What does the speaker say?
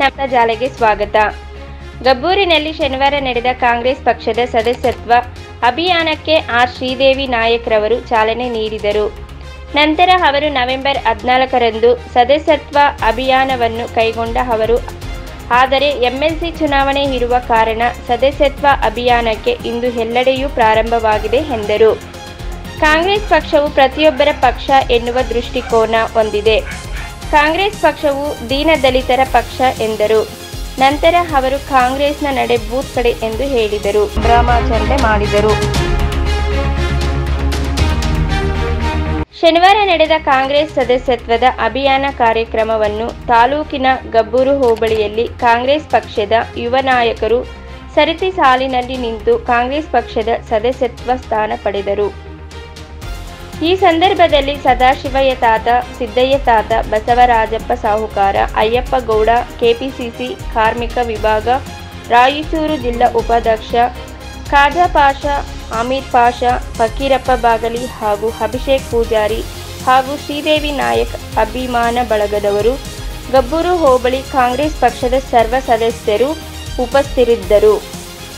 ನಮ್ಮ ಜಾಲೆಗೆ ಸ್ವಾಗತ. ಗಬ್ಬೂರಿನಲ್ಲಿ ಶನಿವಾರ ನಡೆದ ಕಾಂಗ್ರೆಸ್ ಪಕ್ಷದ ಸದಸ್ಯತ್ವ ಅಭಿಯಾನಕ್ಕೆ ಆರ್. ಶ್ರೀದೇವಿ ನಾಯಕ್ರವರು ಚಾಲನೆ ನೀಡಿದರು. ನಂತರ ಅವರು ನವೆಂಬರ್ ಹದಿನಾಲ್ಕರಂದು ಸದಸ್ಯತ್ವ ಅಭಿಯಾನವನ್ನು ಕೈಗೊಂಡ ಅವರು. ಆದರೆ ಎಂಎಲ್ಸಿ ಚುನಾವಣೆ ಇರುವ ಕಾರಣ ಸದಸ್ಯತ್ವ ಅಭಿಯಾನಕ್ಕೆ ಇಂದು ಎಲ್ಲೆಡೆಯೂ ಪ್ರಾರಂಭವಾಗಿದೆ ಎಂದರು. ಕಾಂಗ್ರೆಸ್ ಪಕ್ಷವು ಪ್ರತಿಯೊಬ್ಬರ ಪಕ್ಷ ಎನ್ನುವ ದೃಷ್ಟಿಕೋನ ಹೊಂದಿದೆ. ಕಾಂಗ್ರೆಸ್ ಪಕ್ಷವು ದೀನದಲಿತರ ಪಕ್ಷ ಎಂದರು. ನಂತರ ಅವರು ಕಾಂಗ್ರೆಸ್ನ ನಡೆ ಬೂತ್ ಕಡೆ ಎಂದು ಹೇಳಿದರು. ಡ್ರಾಮಾಚರಣೆ ಮಾಡಿದರು. ಶನಿವಾರ ನಡೆದ ಕಾಂಗ್ರೆಸ್ ಸದಸ್ಯತ್ವದ ಅಭಿಯಾನ ಕಾರ್ಯಕ್ರಮವನ್ನು ತಾಲೂಕಿನ ಗಬ್ಬೂರು ಹೋಬಳಿಯಲ್ಲಿ ಕಾಂಗ್ರೆಸ್ ಪಕ್ಷದ ಯುವ ನಾಯಕರು ಸರತಿ ಸಾಲಿನಲ್ಲಿ ನಿಂತು ಕಾಂಗ್ರೆಸ್ ಪಕ್ಷದ ಸದಸ್ಯತ್ವ ಸ್ಥಾನ ಪಡೆದರು. ಈ ಸಂದರ್ಭದಲ್ಲಿ ಸದಾಶಿವಯ್ಯ ತಾತ ಸಿದ್ದಯ್ಯ ತಾತ ಬಸವರಾಜಪ್ಪ ಸಾಹುಕಾರ ಅಯ್ಯಪ್ಪ ಗೌಡ ಕೆಪಿಸಿಸಿ ಕಾರ್ಮಿಕ ವಿಭಾಗ, ರಾಯಚೂರು ಜಿಲ್ಲಾ ಉಪಾಧ್ಯಕ್ಷ, ಖಾಜಾ ಪಾಷಾ ಅಮೀರ್ ಪಾಷಾ, ಫಕೀರಪ್ಪ ಬಾಗಲಿ ಹಾಗೂ ಅಭಿಷೇಕ್ ಪೂಜಾರಿ ಹಾಗೂ ಶ್ರೀದೇವಿ ನಾಯಕ್ ಅಭಿಮಾನ ಬಳಗದವರು, ಗಬ್ಬೂರು ಹೋಬಳಿ ಕಾಂಗ್ರೆಸ್ ಪಕ್ಷದ ಸರ್ವ ಸದಸ್ಯರು ಉಪಸ್ಥಿತರಿದ್ದರು.